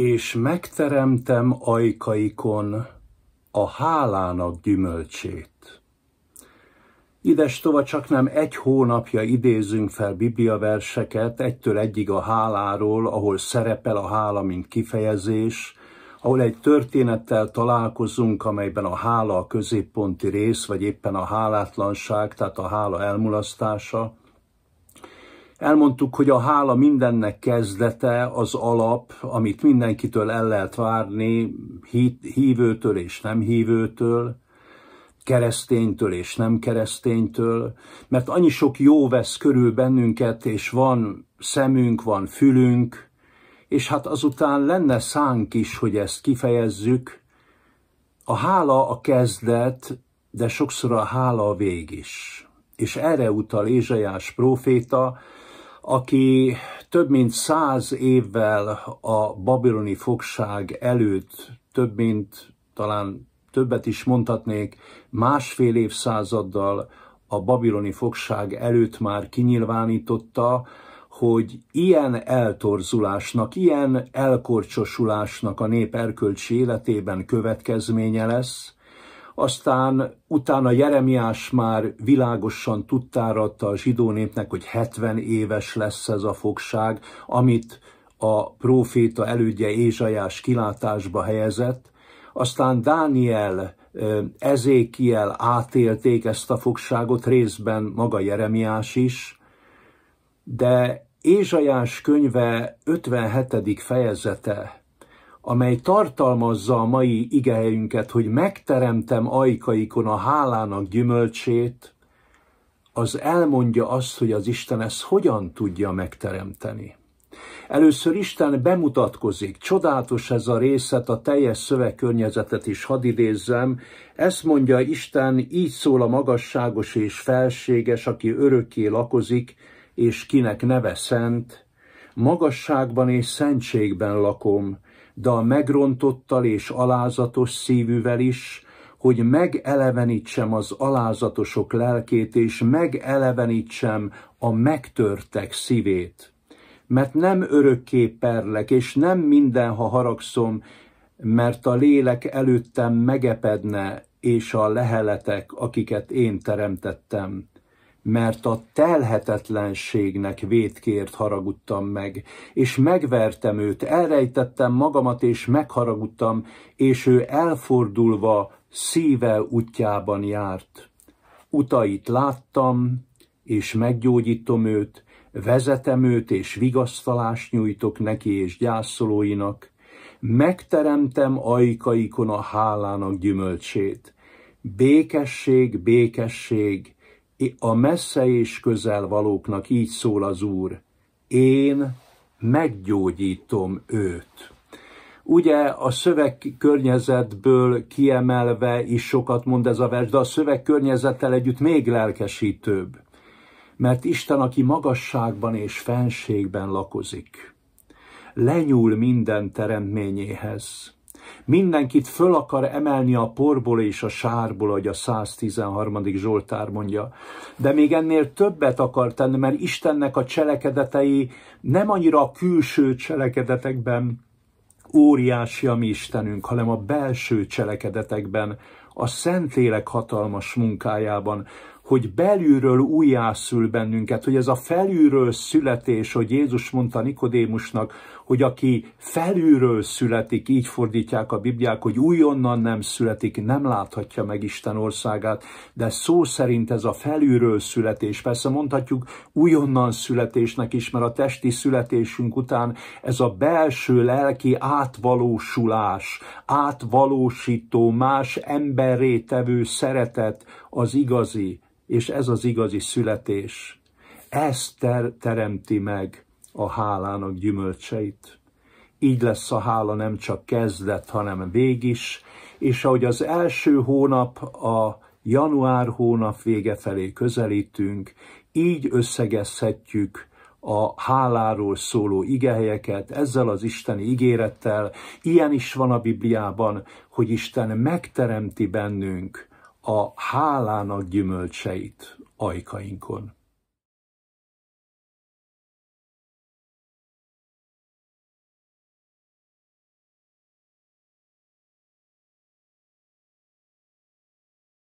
és megteremtem ajkaikon a hálának gyümölcsét. Ides tova csak nem egy hónapja idézünk fel bibliaverseket, egytől egyig a háláról, ahol szerepel a hála, mint kifejezés, ahol egy történettel találkozunk, amelyben a hála a középponti rész, vagy éppen a hálátlanság, tehát a hála elmulasztása. Elmondtuk, hogy a hála mindennek kezdete, az alap, amit mindenkitől el lehet várni, hívőtől és nem hívőtől, kereszténytől és nem kereszténytől, mert annyi sok jó vesz körül bennünket, és van szemünk, van fülünk, és hát azután lenne szánk is, hogy ezt kifejezzük. A hála a kezdet, de sokszor a hála a vég is. És erre utal Ézsajás próféta, aki több mint száz évvel a babiloni fogság előtt, több mint talán többet is mondhatnék, másfél évszázaddal a babiloni fogság előtt már kinyilvánította, hogy ilyen eltorzulásnak, ilyen elkorcsosulásnak a nép erkölcsi életében következménye lesz, aztán utána Jeremiás már világosan tudtáratta a zsidó népnek, hogy 70 éves lesz ez a fogság, amit a próféta elődje Ézsajás kilátásba helyezett, aztán Dániel, Ezékiel átélték ezt a fogságot, részben maga Jeremiás is, de Ézsajás könyve 57. fejezete, amely tartalmazza a mai igehelyünket, hogy megteremtem ajkaikon a hálának gyümölcsét, az elmondja azt, hogy az Isten ezt hogyan tudja megteremteni. Először Isten bemutatkozik, csodálatos ez a részet, a teljes szövegkörnyezetet is hadd idézzem. Ezt mondja Isten, így szól a magasságos és felséges, aki örökké lakozik, és kinek neve szent, magasságban és szentségben lakom, de a megrontottal és alázatos szívűvel is, hogy megelevenítsem az alázatosok lelkét, és megelevenítsem a megtörtek szívét. Mert nem örökké perlek, és nem minden, ha haragszom, mert a lélek előttem megepedne, és a leheletek, akiket én teremtettem mert a telhetetlenségnek vétkért haragudtam meg, és megvertem őt, elrejtettem magamat, és megharagudtam, és ő elfordulva szíve útjában járt. Utait láttam, és meggyógyítom őt, vezetem őt, és vigasztalást nyújtok neki és gyászolóinak, megteremtem ajkaikon a hálának gyümölcsét. Békesség, békesség, a messze és közel valóknak így szól az Úr, én meggyógyítom őt. Ugye a szöveg környezetből kiemelve is sokat mond ez a vers, de a szöveg környezettel együtt még lelkesítőbb. Mert Isten, aki magasságban és fenségben lakozik, lenyúl minden teremtményéhez Mindenkit föl akar emelni a porból és a sárból, ahogy a 113. Zsoltár mondja. De még ennél többet akar tenni, mert Istennek a cselekedetei nem annyira a külső cselekedetekben óriási a mi Istenünk, hanem a belső cselekedetekben, a Szentlélek hatalmas munkájában, hogy belülről újjászül bennünket, hogy ez a felülről születés, hogy Jézus mondta Nikodémusnak, hogy aki felülről születik, így fordítják a Bibliák, hogy újonnan nem születik, nem láthatja meg Isten országát, de szó szerint ez a felülről születés, persze mondhatjuk újonnan születésnek is, mert a testi születésünk után ez a belső lelki átvalósulás, átvalósító, más emberré tevő szeretet az igazi, és ez az igazi születés. Ez ter- teremti meg a hálának gyümölcseit. Így lesz a hála nem csak kezdet, hanem vég is, és ahogy az első hónap, a január hónap vége felé közelítünk, így összegezhetjük a háláról szóló igehelyeket ezzel az isteni ígérettel. Ilyen is van a Bibliában, hogy Isten megteremti bennünk a hálának gyümölcseit ajkainkon.